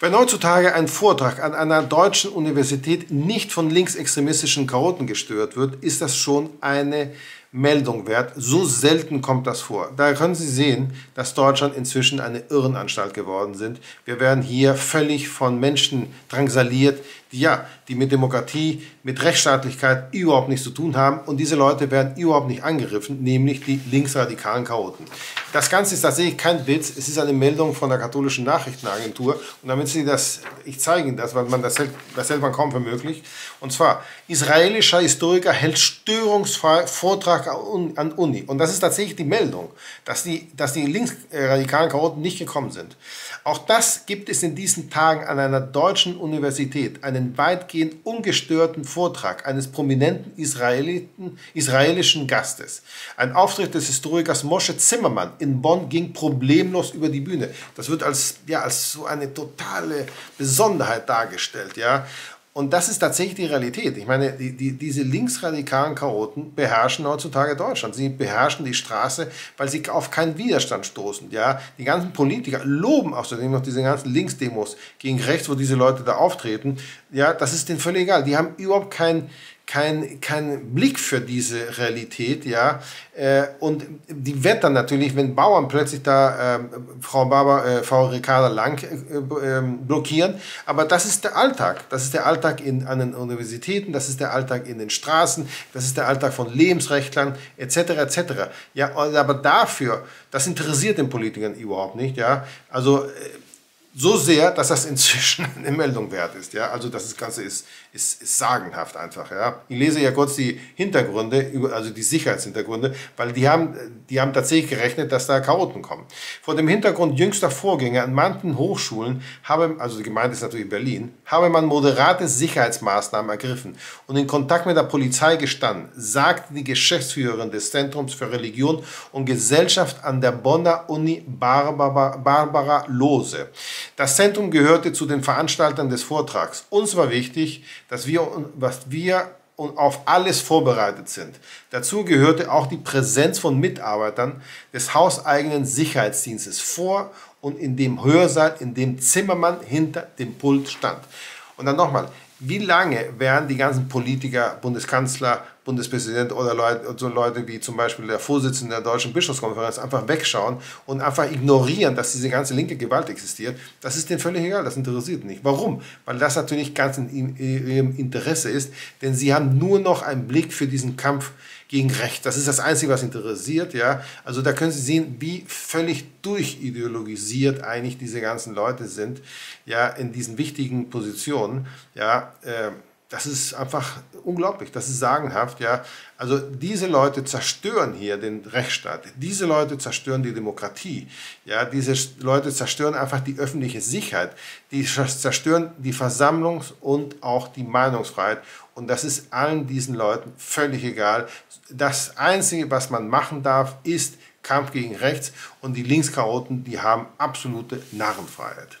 Wenn heutzutage ein Vortrag an einer deutschen Universität nicht von linksextremistischen Chaoten gestört wird, ist das schon eine Meldung wert. So selten kommt das vor. Da können Sie sehen, dass Deutschland inzwischen eine Irrenanstalt geworden sind. Wir werden hier völlig von Menschen drangsaliert, die ja, die mit Demokratie, mit Rechtsstaatlichkeit überhaupt nichts zu tun haben. Und diese Leute werden überhaupt nicht angegriffen, nämlich die linksradikalen Chaoten. Das Ganze ist tatsächlich kein Witz. Es ist eine Meldung von der katholischen Nachrichtenagentur. Und damit Sie das, ich zeige Ihnen das, weil man das, das hält man kaum für möglich. Und zwar, israelischer Historiker hält störungsfrei Vortrag an Uni. Und das ist tatsächlich die Meldung, dass die, dass die linksradikalen Chaoten nicht gekommen sind. Auch das gibt es in diesen Tagen an einer deutschen Universität, einen weitgehend ungestörten Vortrag eines prominenten Israeliten, israelischen Gastes. Ein Auftritt des Historikers Moshe Zimmermann in Bonn ging problemlos über die Bühne. Das wird als, ja, als so eine totale Besonderheit dargestellt. Ja? Und das ist tatsächlich die Realität. Ich meine, die, die, diese linksradikalen Chaoten beherrschen heutzutage Deutschland. Sie beherrschen die Straße, weil sie auf keinen Widerstand stoßen. Ja? Die ganzen Politiker loben außerdem noch diese ganzen Linksdemos gegen rechts, wo diese Leute da auftreten. Ja, das ist denen völlig egal. Die haben überhaupt kein, kein, kein Blick für diese Realität, ja. Äh, und die wird natürlich, wenn Bauern plötzlich da äh, Frau Barber, äh, Frau Ricarda Lang äh, ähm, blockieren, aber das ist der Alltag. Das ist der Alltag in, an den Universitäten, das ist der Alltag in den Straßen, das ist der Alltag von Lebensrechtlern, etc., etc. Ja, aber dafür, das interessiert den Politikern überhaupt nicht, ja. Also, äh, so sehr, dass das inzwischen eine Meldung wert ist. Ja? Also das Ganze ist, ist, ist sagenhaft einfach. Ja? Ich lese ja kurz die Hintergründe, also die Sicherheitshintergründe, weil die haben, die haben tatsächlich gerechnet, dass da Chaoten kommen. Vor dem Hintergrund jüngster Vorgänge an manchen Hochschulen habe, also die Gemeinde ist natürlich Berlin, habe man moderate Sicherheitsmaßnahmen ergriffen und in Kontakt mit der Polizei gestanden, sagte die Geschäftsführerin des Zentrums für Religion und Gesellschaft an der Bonner Uni Barbara, Barbara Lose. Das Zentrum gehörte zu den Veranstaltern des Vortrags. Uns war wichtig, dass wir, was wir auf alles vorbereitet sind. Dazu gehörte auch die Präsenz von Mitarbeitern des hauseigenen Sicherheitsdienstes vor und in dem Hörsaal, in dem Zimmermann hinter dem Pult stand. Und dann nochmal, wie lange werden die ganzen Politiker, Bundeskanzler, Bundespräsident oder Leute, so Leute wie zum Beispiel der Vorsitzende der Deutschen Bischofskonferenz einfach wegschauen und einfach ignorieren, dass diese ganze linke Gewalt existiert, das ist denen völlig egal, das interessiert nicht. Warum? Weil das natürlich ganz in ihrem Interesse ist, denn sie haben nur noch einen Blick für diesen Kampf gegen Recht. Das ist das Einzige, was interessiert. Ja? Also da können Sie sehen, wie völlig durchideologisiert eigentlich diese ganzen Leute sind, ja, in diesen wichtigen Positionen. Ja, äh, das ist einfach unglaublich, das ist sagenhaft, ja. Also diese Leute zerstören hier den Rechtsstaat, diese Leute zerstören die Demokratie, ja, diese Leute zerstören einfach die öffentliche Sicherheit, die zerstören die Versammlungs- und auch die Meinungsfreiheit und das ist allen diesen Leuten völlig egal. Das Einzige, was man machen darf, ist Kampf gegen rechts und die Linkschaoten, die haben absolute Narrenfreiheit.